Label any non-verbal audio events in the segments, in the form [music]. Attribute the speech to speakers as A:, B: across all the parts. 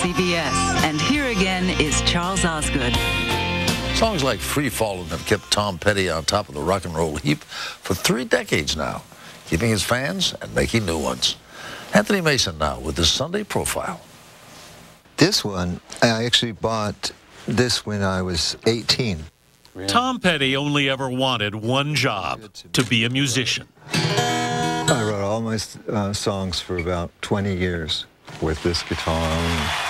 A: CBS. And here again is Charles Osgood.
B: Songs like Free Fallin' have kept Tom Petty on top of the rock and roll heap for three decades now, keeping his fans and making new ones. Anthony Mason now with his Sunday profile.
C: This one, I actually bought this when I was 18.
D: Tom Petty only ever wanted one job to be a musician.
C: I wrote all my uh, songs for about 20 years with this guitar.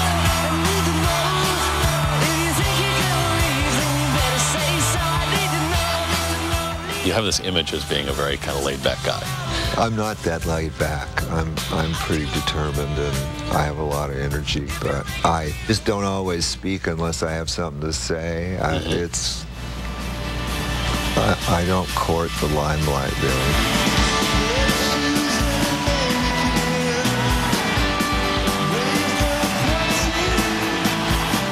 E: You have this image as being a very kind of laid back guy.
C: I'm not that laid back. I'm I'm pretty determined and I have a lot of energy, but I just don't always speak unless I have something to say. I,
E: Mm-hmm.
C: it's I, I don't court the limelight really.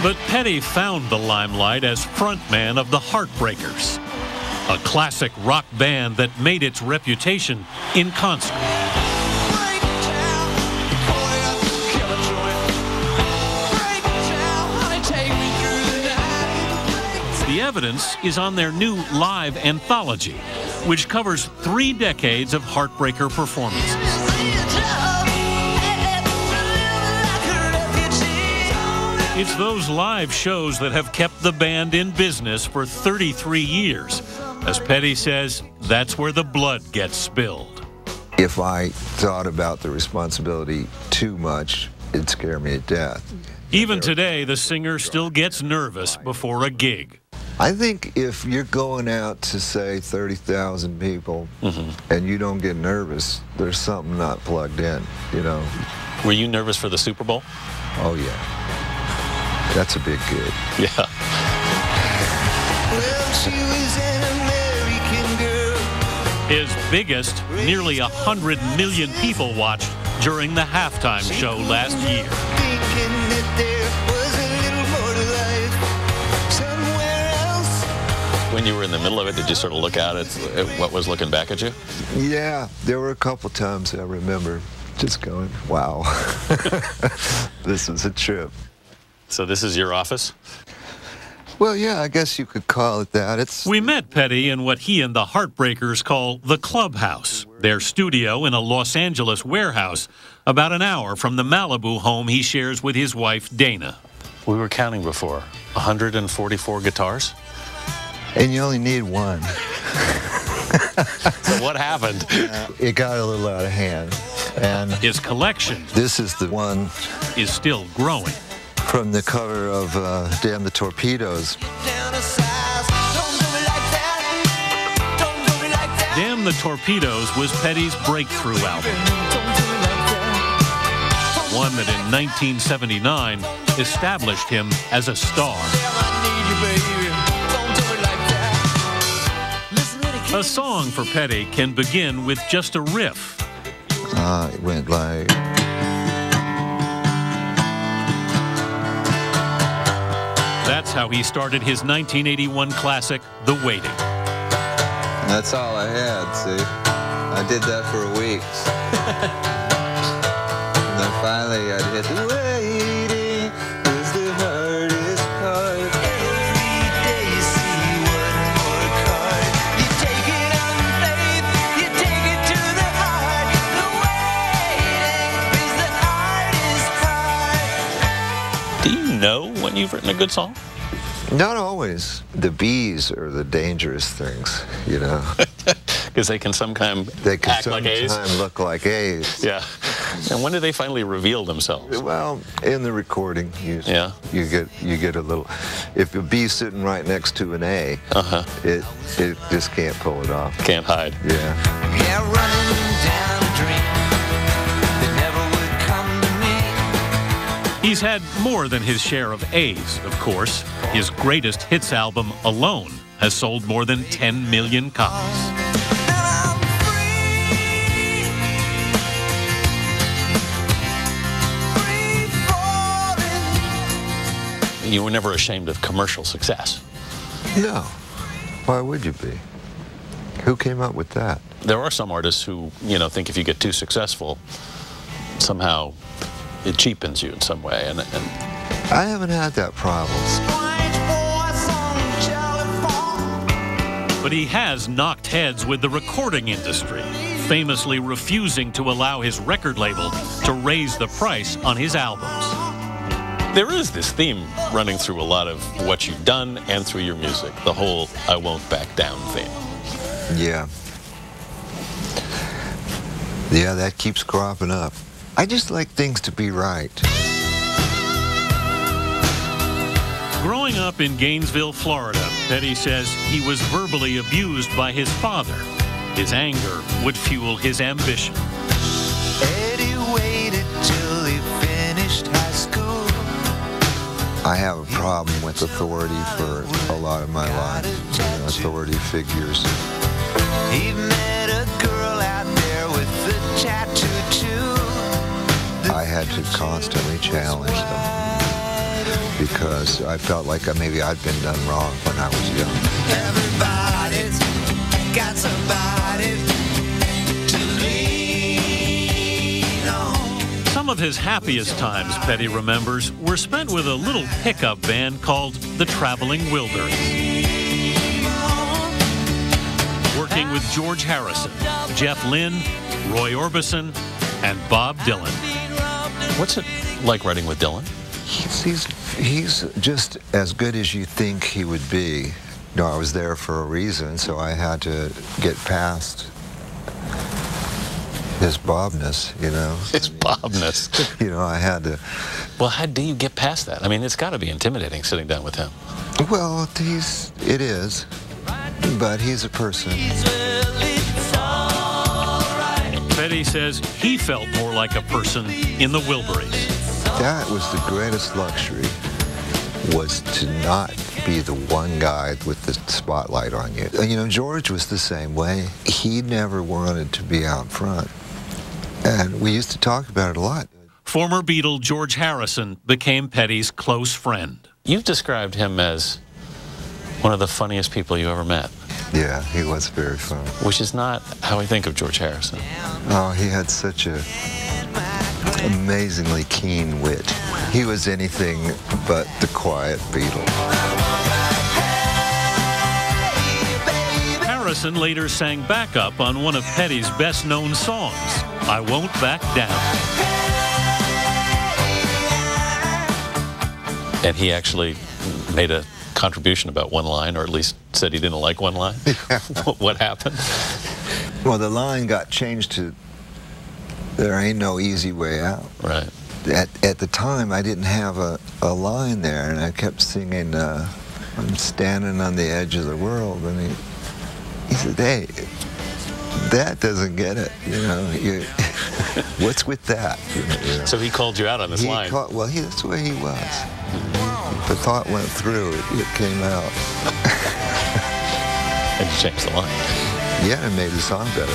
D: But Petty found the limelight as frontman of the Heartbreakers, a classic rock band that made its reputation in concert. The evidence is on their new live anthology, which covers three decades of Heartbreaker performances. It's those live shows that have kept the band in business for 33 years. As Petty says, that's where the blood gets spilled.
C: If I thought about the responsibility too much, it'd scare me to death.
D: Even today, the singer still gets nervous before a gig.
C: I think if you're going out to say 30,000 people mm-hmm. and you don't get nervous, there's something not plugged in, you know.
E: Were you nervous for the Super Bowl?
C: Oh yeah. That's a big gig.
E: Yeah.
D: His biggest, nearly 100 million people watched during the halftime show last year.
E: When you were in the middle of it, did you sort of look out at at what was looking back at you?
C: Yeah, there were a couple times I remember just going, wow, [laughs] this is a trip.
E: So this is your office?
C: Well, yeah, I guess you could call it that. It's
D: We met Petty in what he and the Heartbreakers call the Clubhouse, their studio in a Los Angeles warehouse, about an hour from the Malibu home he shares with his wife, Dana.
E: We were counting before. 144 guitars?
C: and you only need one.
E: So what happened?
C: Uh, it got a little out of hand, and
D: His collection
C: this is the one
D: is still growing.
C: From the cover of uh, Damn the Torpedoes.
D: Damn the Torpedoes was Petty's breakthrough album, one that in 1979 established him as a star. A song for Petty can begin with just a riff.
C: Uh, it went like.
D: That's how he started his 1981 classic, The Waiting.
C: That's all I had, see? I did that for a week. and [laughs] then finally I'd hit the waiting is the hardest part. Every day you see one more card. You take it on faith, you take it to the heart. The waiting is the hardest part.
E: Do you know when you've written a good song?
C: Not always. The bees are the dangerous things, you know. [laughs]
E: Because they can sometimes
C: They can
E: act like A's.
C: sometimes look like A's.
E: Yeah. And when do they finally reveal themselves?
C: Well, in the recording, you,
E: Yeah.
C: you get you get a little. If a bee's sitting right next to an A,
E: Uh-huh.
C: it it just can't pull it off.
E: Can't hide.
C: Yeah.
F: Yeah,
D: He's had more than his share of A's, of course. His greatest hits album alone has sold more than 10 million copies.
E: You were never ashamed of commercial success.
C: No. Why would you be? Who came up with that?
E: There are some artists who, you know, think if you get too successful, somehow it cheapens you in some way. And, and
C: I haven't had that problem.
D: But he has knocked heads with the recording industry, famously refusing to allow his record label to raise the price on his albums.
E: there is this theme running through a lot of what you've done and through your music, the whole I won't back down thing.
C: Yeah. Yeah, that keeps cropping up. I just like things to be right.
D: Growing up in Gainesville, Florida, Petty says he was verbally abused by his father. His anger would fuel his ambition.
F: Eddie waited till he finished high school.
C: I have a problem with authority for a lot of my life. You know, authority figures.
F: He met a girl out there with a tattoo too.
C: I had to constantly challenge them because I felt like maybe I'd been done wrong when I was young.
F: Everybody's got somebody to lean on.
D: Some of his happiest times, Petty remembers, were spent with a little pickup band called the Traveling Wilburys. Working with George Harrison, Jeff Lynne, Roy Orbison, and Bob Dylan.
E: What's it like writing with Dylan?
C: He's, he's, he's just as good as you think he would be. Know, I was there for a reason, so I had to get past his bobness, you know. [laughs]
E: It's Bobness.
C: You know, I had to.
E: well, how do you get past that? I mean, it's got to be intimidating sitting down with him.
C: Well, he's. It is. But he's a person.
D: Petty says he felt more like a person in the Wilburys.
C: That was the greatest luxury, was to not be the one guy with the spotlight on you. You know, George was the same way. He never wanted to be out front. And we used to talk about it a lot.
D: Former Beatle George Harrison became Petty's close friend.
E: You've described him as one of the funniest people you ever met,
C: Yeah, he was very fun.
E: which is not how I think of George Harrison.
C: Oh, he had such a amazingly keen wit. He was anything but the quiet Beatle.
D: Harrison later sang backup on one of Petty's best known songs, I Won't Back Down.
E: And he actually made a contribution about one line, or at least said he didn't like one line. [laughs] What- [laughs] what happened?
C: Well, the line got changed to There ain't no easy way out.
E: Right.
C: At, at the time, I didn't have a, a line there, and I kept singing, uh, I'm standing on the edge of the world. And he, he said, hey, that doesn't get it. You know, you, [laughs] what's with that? You know,
E: So he called you out on this
C: he
E: line.
C: well, he, that's the way he was. The thought went through, it, it came out. [laughs]
E: and you changed the line.
C: Yeah, it made the song better.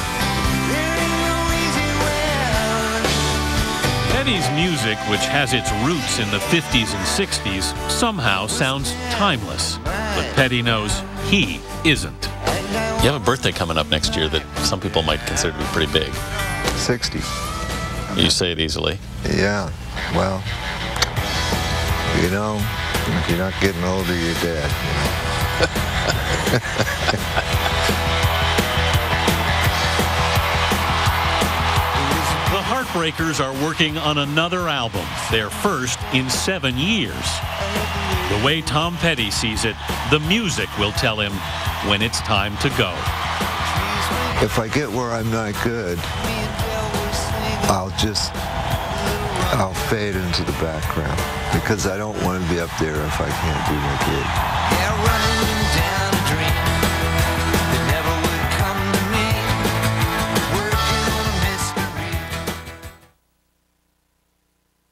D: Petty's music, which has its roots in the 50s and 60s, somehow sounds timeless. But Petty knows he isn't.
E: You have a birthday coming up next year that some people might consider to be pretty big.
C: 60.
E: You say it easily.
C: Yeah, well, you know, if you're not getting older, you're dead. [laughs]
D: The Heartbreakers are working on another album, their first in seven years. The way Tom Petty sees it, the music will tell him when it's time to go.
C: If I get where I'm not good, I'll just, I'll fade into the background because I don't want to be up there if I can't do my gig.